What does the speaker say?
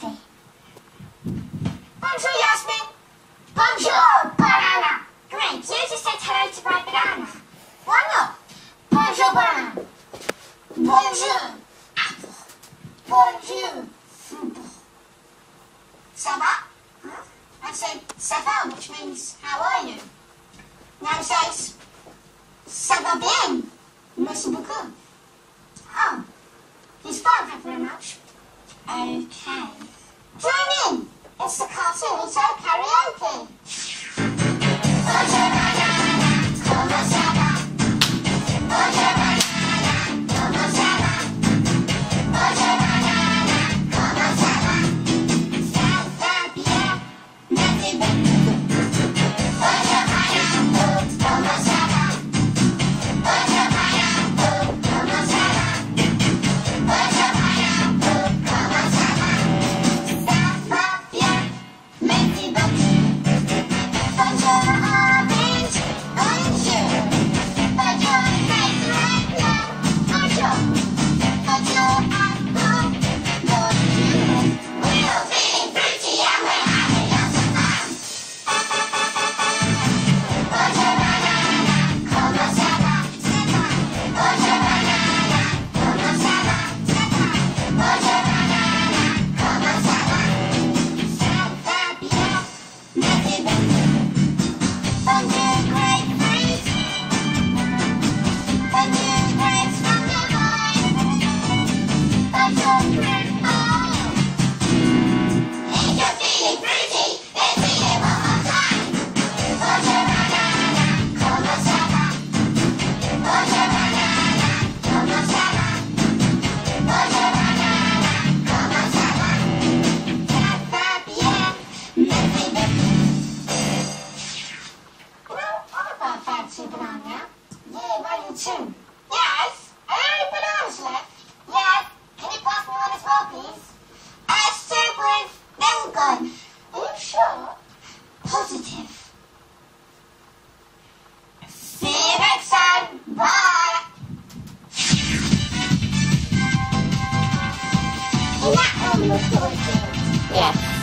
Bonjour, Yasmin. Bonjour, banana. Great. You just said hello to my banana. Wonderful. Bonjour banana. Bonjour apple. Bonjour football. Ça va? Huh? I said ça va, which means how are you? Now it says ça va bien. Merci beaucoup. Oh, he's fine, thank you very much. Okay. Thank you. Popatrz, brania. Nie, walił czym? Positive. See you next time. Bye. Yes.